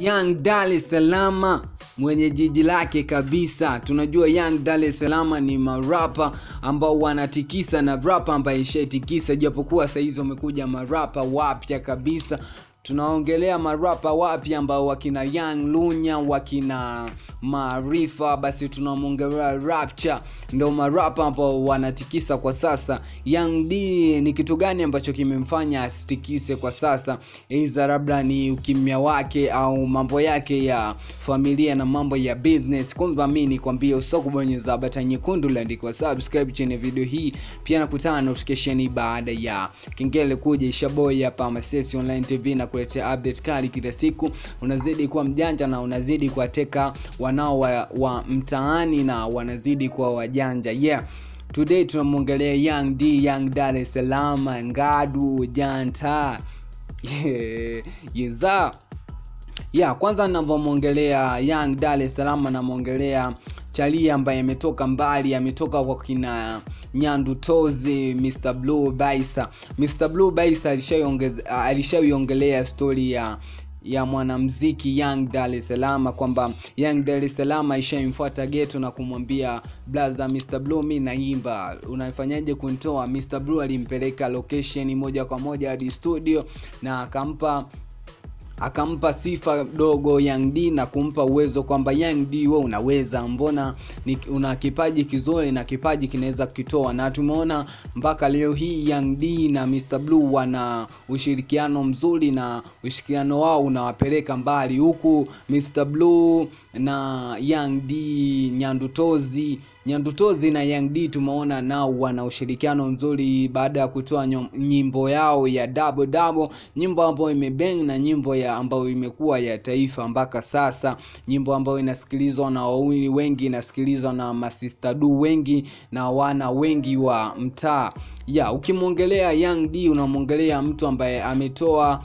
Young Dar es Salaam mwenye jiji lake kabisa. Tunajua Young Dar es Salaam ni marapa ambao wanatikisa na rapa ambaye ishaitikisa, japokuwa saizi wamekuja marapa wapya kabisa. Tunaongelea marapa wapya ambao wakina Young Lunya, wakina Maarifa, basi tunamwongelea Rapture, ndo marapa ambao wanatikisa kwa sasa. Young D ni kitu gani ambacho kimemfanya asitikise kwa sasa? Iza labda ni ukimya wake au mambo yake ya familia na mambo ya business. kumba mi nikwambie, usisahau kubonyeza bata nyekundu iliyoandikwa subscribe chini video hii, pia nakutana notification baada ya kengele kuja. Ishaboy hapa Masesi Online TV na kuletea update kali kila siku. Unazidi kuwa mjanja na unazidi kuwateka wanao wa, wa mtaani na wanazidi kuwa wajanja yeah. Today tunamwongelea Young D, Young Dar es Ngadu, Janta yeah. Yeza yeah, kwanza navyomwongelea Young Dar es Salaam namwongelea Chalia ambaye ametoka mbali, ametoka kwa kina Nyandu Tozi, Mr Blue Baisa. Mr Blue Baisa alishaiongelea stori ya ya mwanamziki Young Dar es Salaam kwamba Young Dar es Salaam ishaimfuata geto na kumwambia blaza Mr Blue, mi naimba, unafanyaje kuntoa Mr Blue alimpeleka location moja kwa moja hadi studio na akampa akampa sifa dogo Young D na kumpa uwezo kwamba Young D wewe unaweza, mbona ni, una kipaji kizuri na kipaji kinaweza kukitoa, na tumeona mpaka leo hii Young D na Mr Blue wana ushirikiano mzuri na ushirikiano wao unawapeleka mbali, huku Mr Blue na Young D Nyandutozi Nyandutozi na Young D tumeona nao wana ushirikiano mzuri baada ya kutoa nyimbo yao ya Double Double, nyimbo ambayo imebang na nyimbo ya ambayo imekuwa ya taifa mpaka sasa, nyimbo ambayo inasikilizwa na wauni wengi, inasikilizwa na masistadu wengi na wana wengi wa mtaa ya. Ukimwongelea Young D unamwongelea mtu ambaye ametoa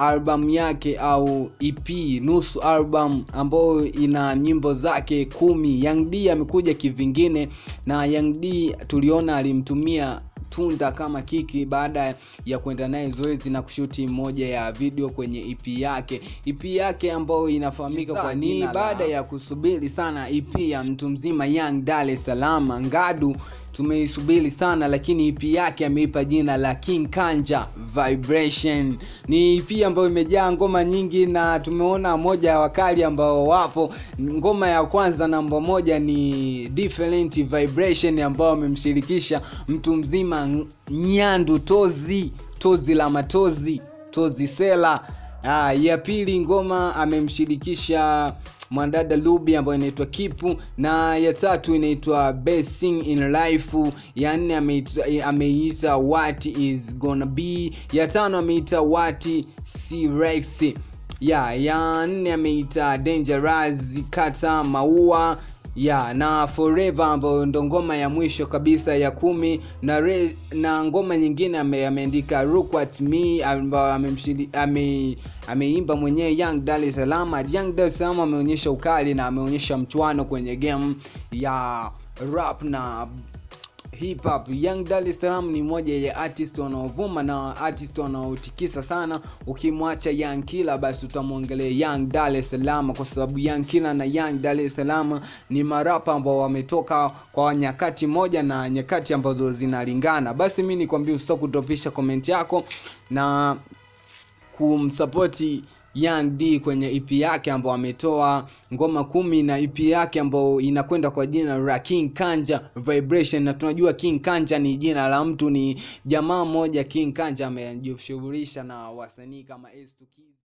album yake au EP nusu album ambayo ina nyimbo zake kumi. Young D amekuja kivingine, na Young D tuliona alimtumia Tunda kama kiki baada ya kwenda naye zoezi na kushuti moja ya video kwenye EP yake. EP yake ambayo inafahamika kwa nini, baada ya kusubiri sana EP ya mtu mzima Young Dar es Salaam Ngadu tumeisubiri sana lakini EP yake ameipa jina la King Kanja Vibration. Ni EP ambayo imejaa ngoma nyingi na tumeona moja ya wakali ambao wapo. Ngoma ya kwanza namba moja ni Different Vibration ambao amemshirikisha mtu mzima Nyandu Tozi, Tozi la Matozi, Tozi Sela. Ah, ya pili ngoma amemshirikisha mwanadada Lubi ambayo inaitwa Kipu, na ya tatu inaitwa Best in Life. Ya nne ameita What is gonna be. Ya tano ameita What si Rex. Ya ya nne ameita Dangerous Kata Maua ya na Forever ambayo ndo ngoma ya mwisho kabisa ya kumi na, re, na ngoma nyingine ameandika Look at me ambayo ame ameimba mwenyewe Young Dar. Young Dar ameonyesha ukali na ameonyesha mchwano kwenye game ya rap na hip hop. Young Dar es Salaam ni moja ya artist wanaovuma na artist wanaotikisa sana. Ukimwacha Young Killer, basi utamwongelea Young Dar es Salaam, kwa sababu Young Killer na Young Dar es Salaam ni marapa ambao wametoka kwa nyakati moja na nyakati ambazo zinalingana. Basi mi nikwambia, usitoke kutopisha komenti yako na kumsapoti Young D kwenye EP yake ambao ametoa ngoma kumi na EP yake ambao inakwenda kwa jina la King Kanja Vibration, na tunajua King Kanja ni jina la mtu, ni jamaa mmoja. King Kanja amejishughulisha na wasanii kama S2 Kids